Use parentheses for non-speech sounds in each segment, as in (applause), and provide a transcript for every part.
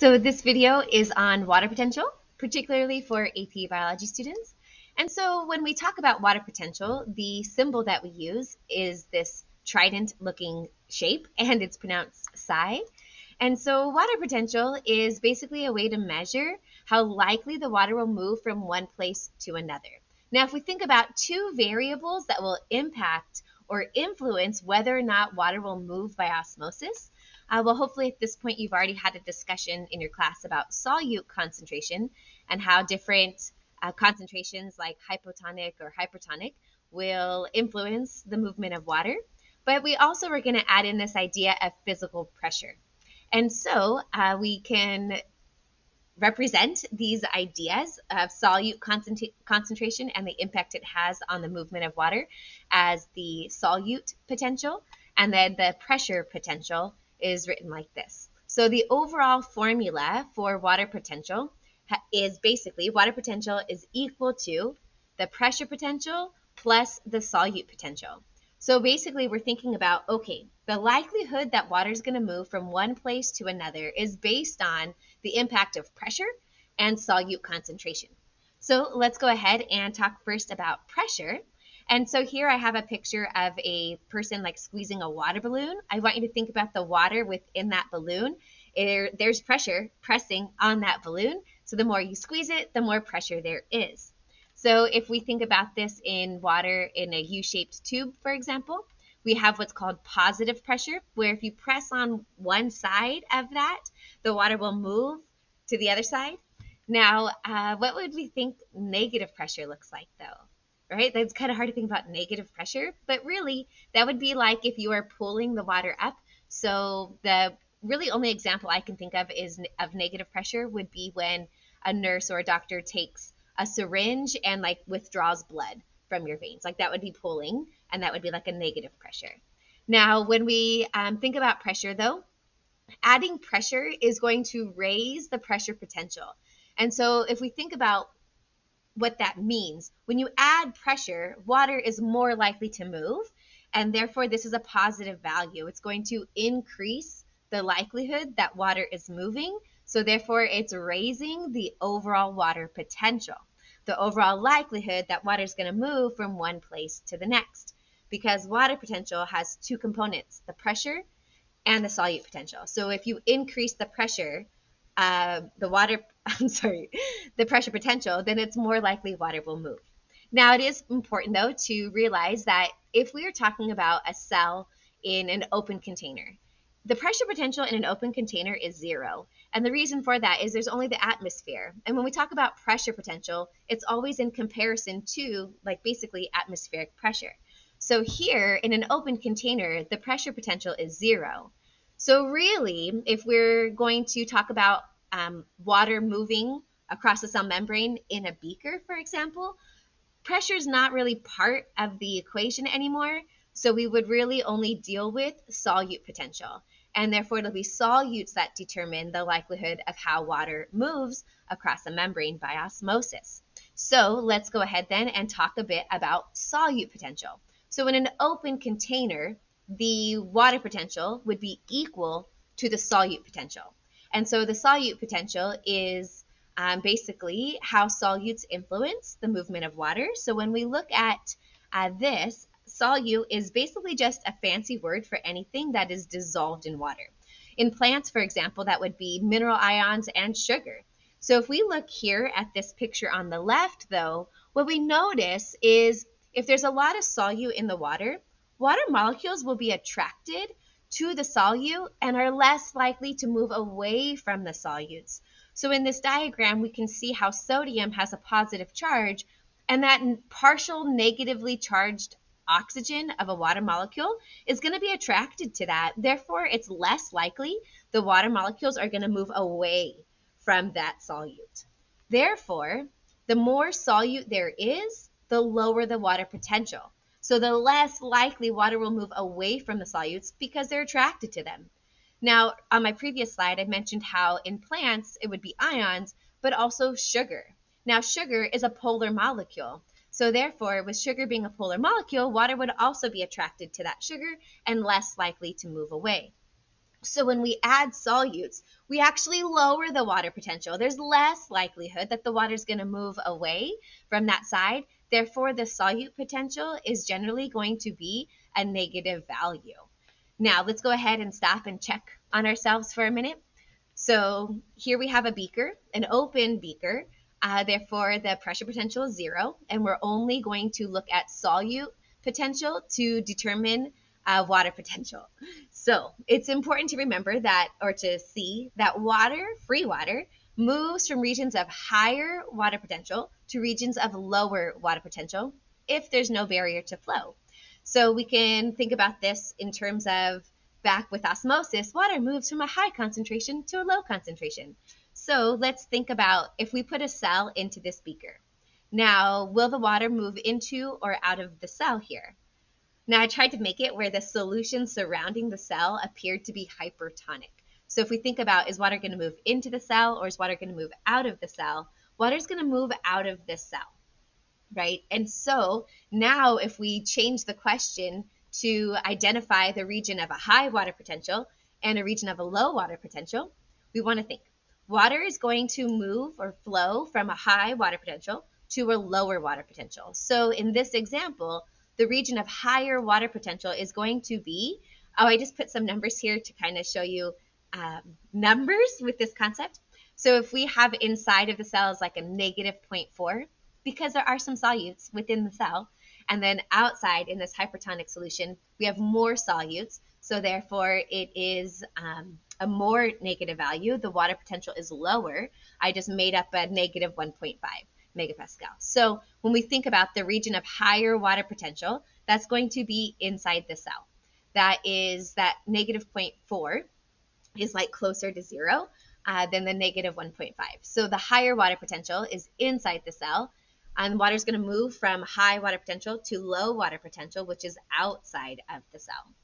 So this video is on water potential, particularly for AP biology students. And so when we talk about water potential, the symbol that we use is this trident looking shape (laughs) and it's pronounced psi. And so water potential is basically a way to measure how likely the water will move from one place to another. Now, if we think about two variables that will impact or influence whether or not water will move by osmosis, uh, well, hopefully at this point you've already had a discussion in your class about solute concentration and how different uh, concentrations like hypotonic or hypertonic will influence the movement of water. But we also are going to add in this idea of physical pressure. And so uh, we can represent these ideas of solute concentration and the impact it has on the movement of water as the solute potential, and then the pressure potential is written like this. So the overall formula for water potential is basically water potential is equal to the pressure potential plus the solute potential. So basically we're thinking about, okay, the likelihood that water is going to move from one place to another is based on the impact of pressure and solute concentration. So let's go ahead and talk first about pressure. And so here I have a picture of a person like squeezing a water balloon. I want you to think about the water within that balloon. There, there's pressure pressing on that balloon. So the more you squeeze it, the more pressure there is. So if we think about this in water in a U-shaped tube, for example, we have what's called positive pressure, where if you press on one side of that, the water will move to the other side. Now, uh, what would we think negative pressure looks like, though? Right? That's kind of hard to think about negative pressure, but really that would be like if you are pulling the water up. So the really only example I can think of is of negative pressure would be when a nurse or a doctor takes a syringe and like withdraws blood from your veins. Like that would be pulling, and that would be like a negative pressure. Now, when we um, think about pressure, though, adding pressure is going to raise the pressure potential. And so if we think about what that means. When you add pressure, water is more likely to move, and therefore this is a positive value. It's going to increase the likelihood that water is moving, so therefore it's raising the overall water potential, the overall likelihood that water is going to move from one place to the next. Because water potential has two components, the pressure and the solute potential. So if you increase the pressure, uh, the water, (laughs) I'm sorry, the pressure potential, then it's more likely water will move. Now, it is important though to realize that if we are talking about a cell in an open container, the pressure potential in an open container is zero. And the reason for that is there's only the atmosphere. And when we talk about pressure potential, it's always in comparison to, like, basically atmospheric pressure. So here in an open container, the pressure potential is zero. So really, if we're going to talk about um, water moving across the cell membrane in a beaker, for example, pressure is not really part of the equation anymore. So we would really only deal with solute potential. And therefore, it'll be solutes that determine the likelihood of how water moves across a membrane by osmosis. So let's go ahead then and talk a bit about solute potential. So in an open container, the water potential would be equal to the solute potential. And so the solute potential is um, basically how solutes influence the movement of water. So when we look at uh, this, solute is basically just a fancy word for anything that is dissolved in water. In plants, for example, that would be mineral ions and sugar. So if we look here at this picture on the left, though, what we notice is if there's a lot of solute in the water, water molecules will be attracted to the solute and are less likely to move away from the solutes. So in this diagram, we can see how sodium has a positive charge and that partial negatively charged oxygen of a water molecule is going to be attracted to that. Therefore, it's less likely the water molecules are going to move away from that solute. Therefore, the more solute there is, the lower the water potential. So the less likely water will move away from the solutes because they're attracted to them. Now, on my previous slide, I mentioned how in plants it would be ions, but also sugar. Now, sugar is a polar molecule. So therefore, with sugar being a polar molecule, water would also be attracted to that sugar and less likely to move away. So when we add solutes, we actually lower the water potential. There's less likelihood that the water is going to move away from that side. Therefore, the solute potential is generally going to be a negative value. Now, let's go ahead and stop and check on ourselves for a minute. So here we have a beaker, an open beaker. Uh, therefore, the pressure potential is zero, and we're only going to look at solute potential to determine uh, water potential. So it's important to remember that, or to see that water, free water, moves from regions of higher water potential to regions of lower water potential if there's no barrier to flow. So we can think about this in terms of back with osmosis, water moves from a high concentration to a low concentration. So let's think about if we put a cell into this beaker. Now, will the water move into or out of the cell here? Now, I tried to make it where the solution surrounding the cell appeared to be hypertonic. So if we think about is water going to move into the cell or is water going to move out of the cell, water is going to move out of this cell, right? And so now if we change the question to identify the region of a high water potential and a region of a low water potential, we want to think water is going to move or flow from a high water potential to a lower water potential. So in this example, the region of higher water potential is going to be, oh, I just put some numbers here to kind of show you um, numbers with this concept. So if we have inside of the cells like a negative 0.4, because there are some solutes within the cell, and then outside in this hypertonic solution, we have more solutes. So therefore, it is um, a more negative value. The water potential is lower. I just made up a negative 1.5 megapascal. So when we think about the region of higher water potential, that's going to be inside the cell. That is that negative 0.4 is like closer to zero uh, than the negative 1.5. So the higher water potential is inside the cell, and water is going to move from high water potential to low water potential, which is outside of the cell.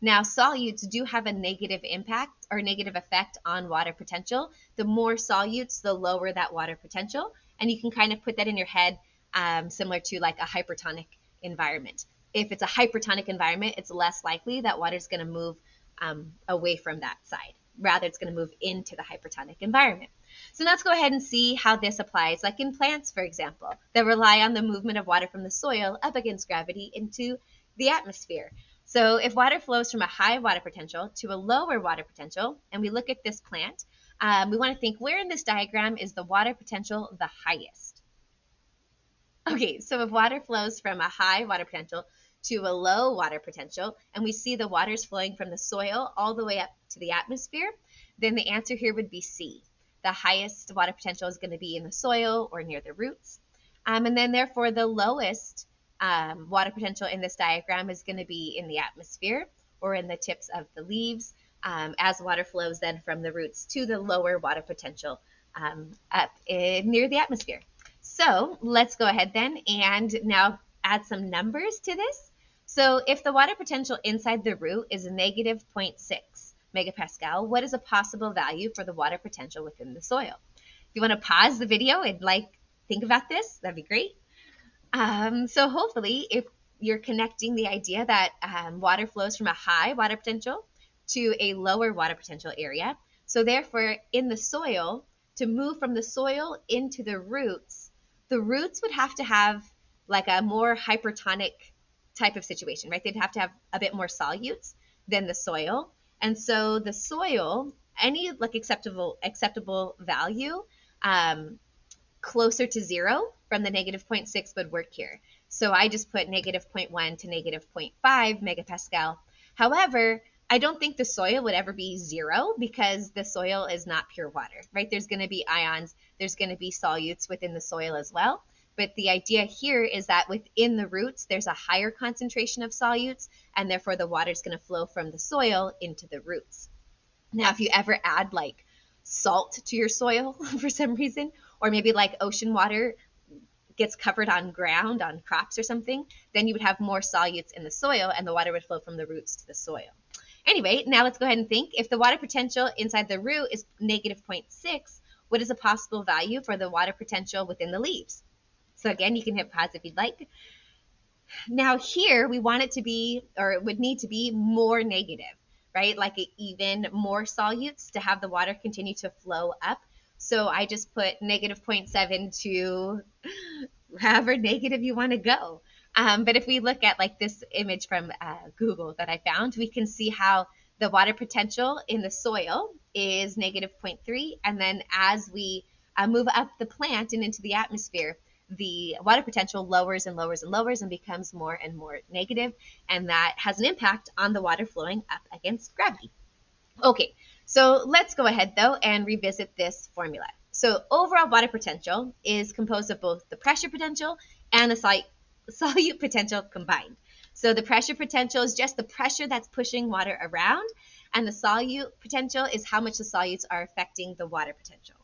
Now, solutes do have a negative impact or negative effect on water potential. The more solutes, the lower that water potential. And you can kind of put that in your head, um, similar to like a hypertonic environment. If it's a hypertonic environment, it's less likely that water is going to move um, away from that side. Rather, it's going to move into the hypertonic environment. So let's go ahead and see how this applies, like in plants, for example, that rely on the movement of water from the soil up against gravity into the atmosphere. So if water flows from a high water potential to a lower water potential, and we look at this plant, um, we want to think where in this diagram is the water potential the highest? Okay, so if water flows from a high water potential to a low water potential, and we see the waters flowing from the soil all the way up to the atmosphere, then the answer here would be C. The highest water potential is going to be in the soil or near the roots. Um, and then therefore the lowest um, water potential in this diagram is going to be in the atmosphere or in the tips of the leaves um, as water flows then from the roots to the lower water potential um, up in, near the atmosphere. So let's go ahead then and now add some numbers to this. So if the water potential inside the root is negative 0.6 megapascal, what is a possible value for the water potential within the soil? If you want to pause the video and like think about this, that'd be great. Um, so hopefully if you're connecting the idea that um, water flows from a high water potential to a lower water potential area. So therefore, in the soil, to move from the soil into the roots, the roots would have to have like a more hypertonic type of situation, right? They'd have to have a bit more solutes than the soil. And so the soil, any like acceptable acceptable value um, closer to zero from the negative 0.6 would work here. So I just put negative 0.1 to negative 0.5 megapascal. However, I don't think the soil would ever be zero because the soil is not pure water, right? There's going to be ions, there's going to be solutes within the soil as well. But the idea here is that within the roots, there's a higher concentration of solutes, and therefore the water is going to flow from the soil into the roots. Now, if you ever add like salt to your soil (laughs) for some reason, or maybe like ocean water gets covered on ground, on crops or something, then you would have more solutes in the soil, and the water would flow from the roots to the soil. Anyway, now let's go ahead and think. If the water potential inside the root is negative 0.6, what is a possible value for the water potential within the leaves? So again, you can hit pause if you'd like. Now here, we want it to be, or it would need to be more negative, right? Like even more solutes to have the water continue to flow up. So I just put negative 0.7 to however negative you want to go. Um, but if we look at like this image from uh, Google that I found, we can see how the water potential in the soil is negative 0.3. And then as we uh, move up the plant and into the atmosphere, the water potential lowers and lowers and lowers and becomes more and more negative, and that has an impact on the water flowing up against gravity. Okay, so let's go ahead though and revisit this formula. So overall water potential is composed of both the pressure potential and the sol (laughs) solute potential combined. So the pressure potential is just the pressure that's pushing water around, and the solute potential is how much the solutes are affecting the water potential.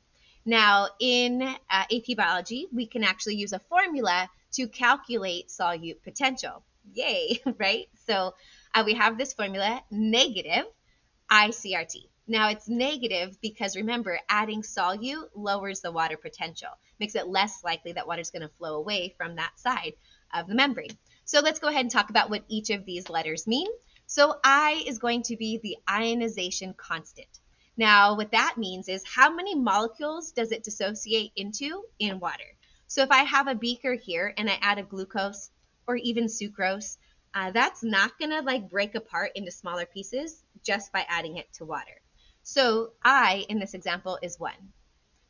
Now, in uh, AP biology, we can actually use a formula to calculate solute potential. Yay, (laughs) right? So uh, we have this formula, negative ICRT. Now it's negative because remember, adding solute lowers the water potential, makes it less likely that water is going to flow away from that side of the membrane. So let's go ahead and talk about what each of these letters mean. So I is going to be the ionization constant. Now, what that means is how many molecules does it dissociate into in water? So if I have a beaker here and I add a glucose or even sucrose, uh, that's not going to like break apart into smaller pieces just by adding it to water. So I, in this example, is 1.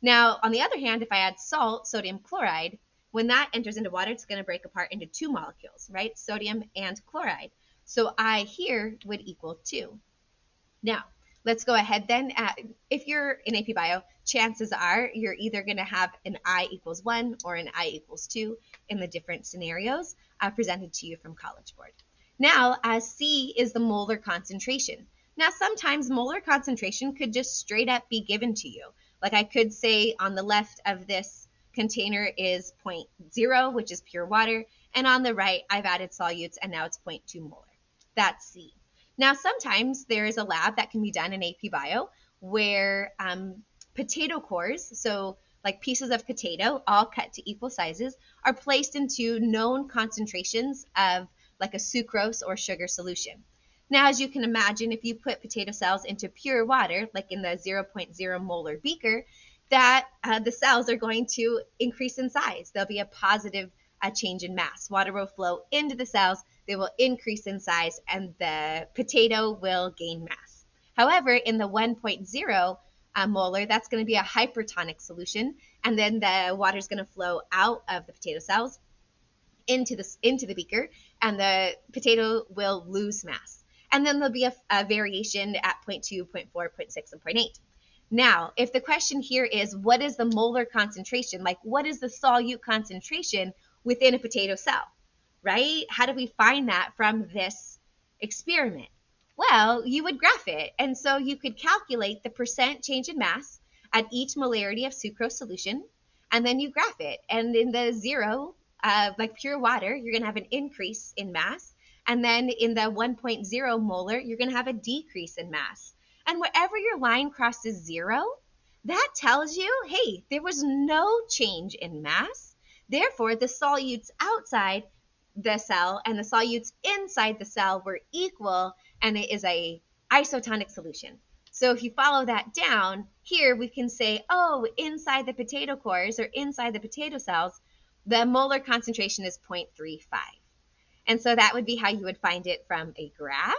Now, on the other hand, if I add salt, sodium chloride, when that enters into water, it's going to break apart into two molecules, right? Sodium and chloride. So I here would equal 2. Now, let's go ahead then. Uh, if you're in AP Bio, chances are you're either going to have an I equals 1 or an I equals 2 in the different scenarios uh, presented to you from College Board. Now, uh, C is the molar concentration. Now, sometimes molar concentration could just straight up be given to you. Like I could say on the left of this container is 0.0, which is pure water, and on the right, I've added solutes, and now it's 0.2 molar. That's C. Now, sometimes there is a lab that can be done in AP Bio where um, potato cores, so like pieces of potato, all cut to equal sizes, are placed into known concentrations of like a sucrose or sugar solution. Now, as you can imagine, if you put potato cells into pure water, like in the 0.0 molar beaker, that uh, the cells are going to increase in size. There'll be a positive uh, change in mass. Water will flow into the cells, they will increase in size and the potato will gain mass. However, in the 1.0 uh, molar, that's going to be a hypertonic solution, and then the water is going to flow out of the potato cells into the, into the beaker, and the potato will lose mass. And then there'll be a, a variation at 0.2, 0.4, 0.6, and 0.8. Now, if the question here is what is the molar concentration, like what is the solute concentration within a potato cell? Right? How do we find that from this experiment? Well, you would graph it. And so you could calculate the percent change in mass at each molarity of sucrose solution, and then you graph it. And in the zero, uh, like pure water, you're going to have an increase in mass. And then in the 1.0 molar, you're going to have a decrease in mass. And wherever your line crosses zero, that tells you, hey, there was no change in mass. Therefore, the solutes outside the cell and the solutes inside the cell were equal and it is a isotonic solution. So if you follow that down, here we can say, oh, inside the potato cores or inside the potato cells, the molar concentration is 0.35. And so that would be how you would find it from a graph.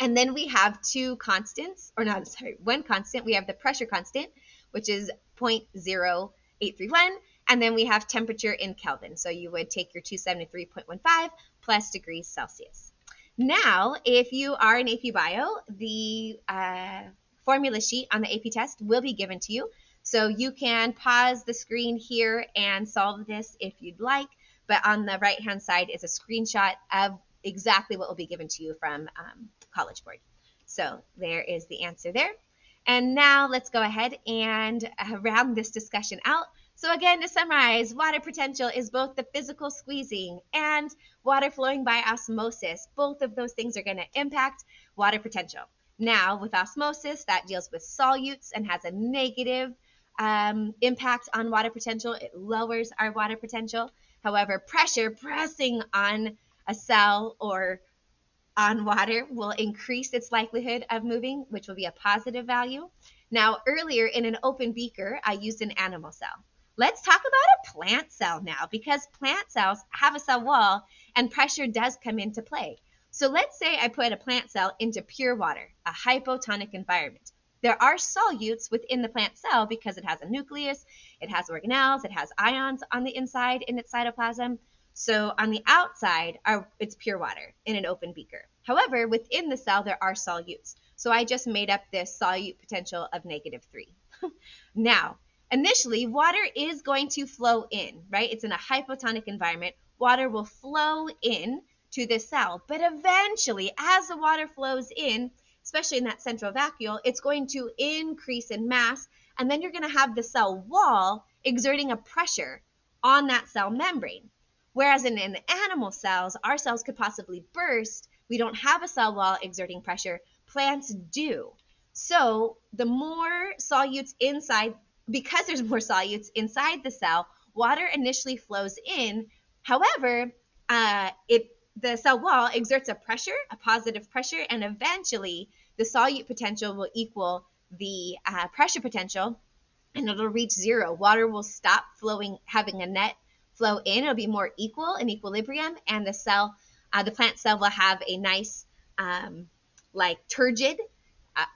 And then we have two constants, or not, sorry, one constant. We have the pressure constant, which is 0.0831, and then we have temperature in Kelvin. So you would take your 273.15 plus degrees Celsius. Now, if you are in AP Bio, the uh, formula sheet on the AP test will be given to you. So you can pause the screen here and solve this if you'd like. But on the right hand side is a screenshot of exactly what will be given to you from um, College Board. So there is the answer there. And now let's go ahead and uh, round this discussion out so again, to summarize, water potential is both the physical squeezing and water flowing by osmosis. Both of those things are going to impact water potential. Now, with osmosis, that deals with solutes and has a negative um, impact on water potential. It lowers our water potential. However, pressure pressing on a cell or on water will increase its likelihood of moving, which will be a positive value. Now, earlier in an open beaker, I used an animal cell. Let's talk about a plant cell now because plant cells have a cell wall and pressure does come into play. So let's say I put a plant cell into pure water, a hypotonic environment. There are solutes within the plant cell because it has a nucleus, it has organelles, it has ions on the inside in its cytoplasm. So on the outside, are, it's pure water in an open beaker. However, within the cell, there are solutes. So I just made up this solute potential of negative 3. (laughs) now, initially, water is going to flow in, right? It's in a hypotonic environment. Water will flow in to the cell, but eventually, as the water flows in, especially in that central vacuole, it's going to increase in mass, and then you're going to have the cell wall exerting a pressure on that cell membrane. Whereas in, in animal cells, our cells could possibly burst. We don't have a cell wall exerting pressure. Plants do. So the more solutes inside, because there's more solutes inside the cell, water initially flows in. However, uh, it the cell wall exerts a pressure, a positive pressure, and eventually the solute potential will equal the uh, pressure potential and it'll reach zero. Water will stop flowing, having a net flow in. It'll be more equal in equilibrium, and the cell, uh, the plant cell, will have a nice, um, like turgid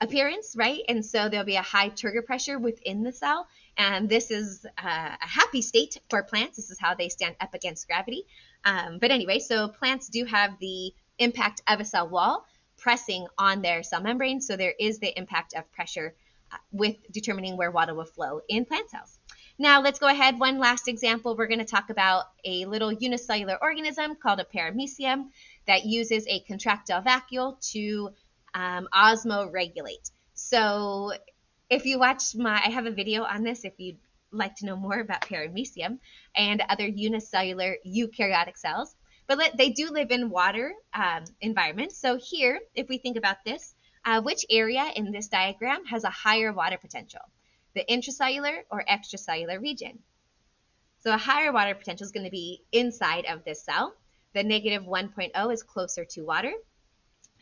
appearance, right? And so there'll be a high turgor pressure within the cell, and this is uh, a happy state for plants. This is how they stand up against gravity. Um, but anyway, so plants do have the impact of a cell wall pressing on their cell membrane. So there is the impact of pressure uh, with determining where water will flow in plant cells. Now let's go ahead. One last example. We're going to talk about a little unicellular organism called a paramecium that uses a contractile vacuole to um, osmoregulate. So if you watch my, I have a video on this if you'd like to know more about paramecium and other unicellular eukaryotic cells. But let, they do live in water um, environments. So here, if we think about this, uh, which area in this diagram has a higher water potential? The intracellular or extracellular region? So a higher water potential is going to be inside of this cell. The negative 1.0 is closer to water.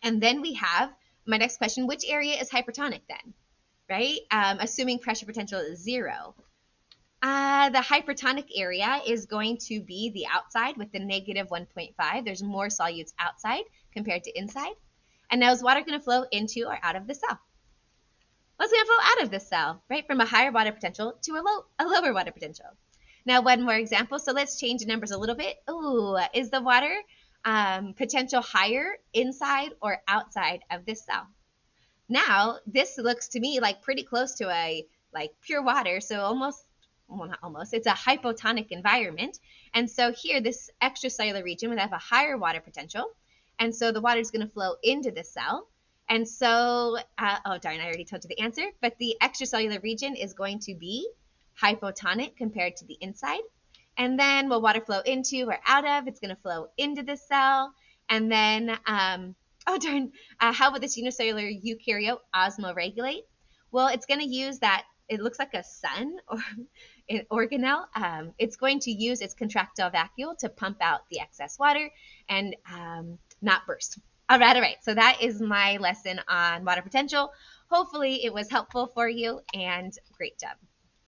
And then we have my next question, which area is hypertonic then? Right? Um, assuming pressure potential is zero. Uh, the hypertonic area is going to be the outside with the negative 1.5. There's more solutes outside compared to inside. And now is water going to flow into or out of the cell? What's going to flow out of the cell, right? From a higher water potential to a, low, a lower water potential. Now, one more example. So let's change the numbers a little bit. Ooh, is the water um, potential higher inside or outside of this cell? Now, this looks to me like pretty close to a like pure water, so almost well, not almost, it's a hypotonic environment. And so here, this extracellular region would have a higher water potential. And so the water is going to flow into the cell. And so, uh, oh darn, I already told you the answer, but the extracellular region is going to be hypotonic compared to the inside. And then will water flow into or out of? It's going to flow into the cell. And then, um, (laughs) oh darn, uh, how would this unicellular eukaryote osmoregulate? Well, it's going to use that it looks like a sun (laughs) or an organelle, um, it's going to use its contractile vacuole to pump out the excess water and um, not burst. All right, all right. So that is my lesson on water potential. Hopefully it was helpful for you and great job.